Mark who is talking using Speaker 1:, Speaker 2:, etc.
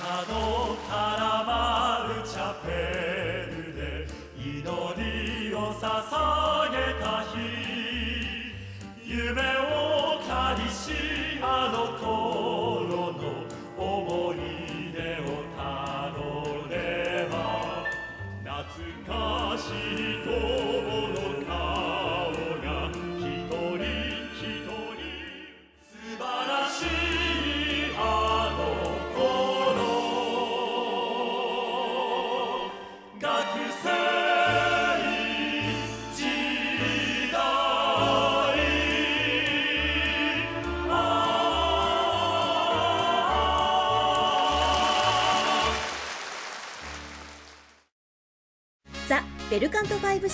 Speaker 1: 角からマルチャペルで祈りを捧げた日夢をかりしあの頃の思い出をたどれば懐かしい
Speaker 2: ザ・ベルカント 5C